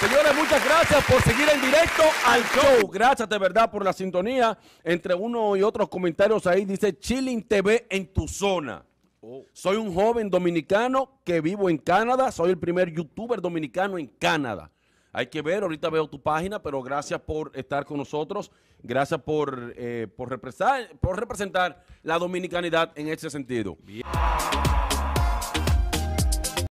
Señores muchas gracias por seguir en directo al show. Gracias de verdad por la sintonía. Entre uno y otros comentarios ahí dice Chilling TV en tu zona. Soy un joven dominicano que vivo en Canadá. Soy el primer youtuber dominicano en Canadá. Hay que ver, ahorita veo tu página, pero gracias por estar con nosotros. Gracias por, eh, por, representar, por representar la dominicanidad en ese sentido.